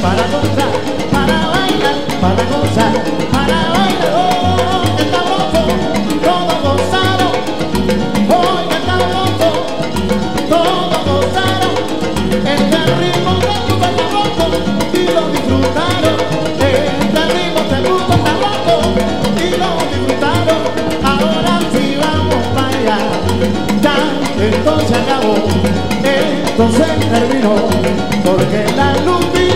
para gozar, porque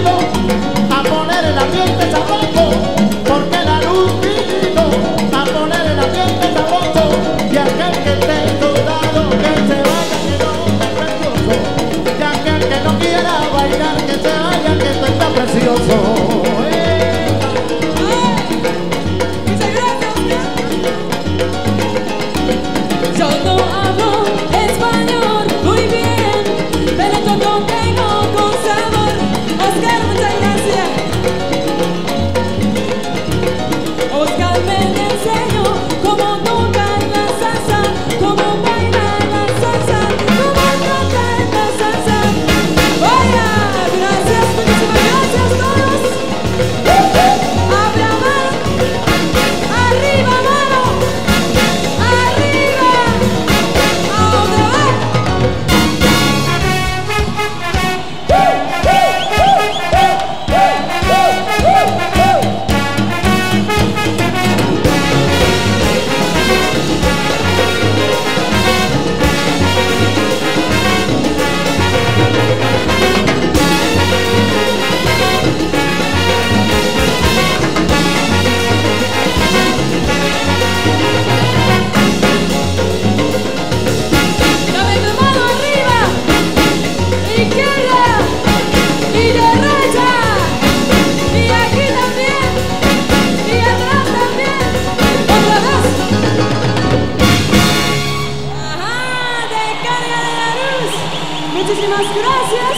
gracias,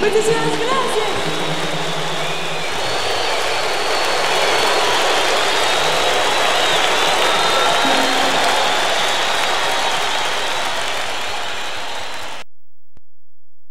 muchísimas gracias.